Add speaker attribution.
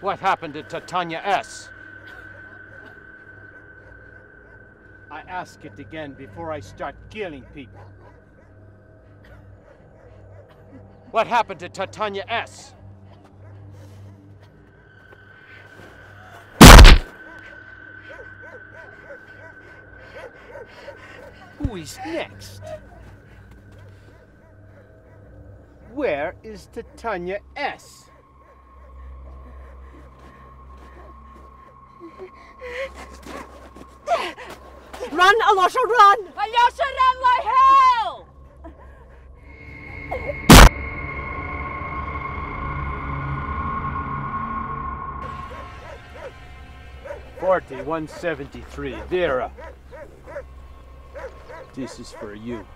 Speaker 1: What happened to Titania S?
Speaker 2: I ask it again before I start killing people.
Speaker 1: What happened to Titania S?
Speaker 2: Who is next? Where is Titania S?
Speaker 3: Run, Alyosha, run!
Speaker 4: Alyosha, run like hell!
Speaker 2: Forty one seventy three. Vera. This is for you.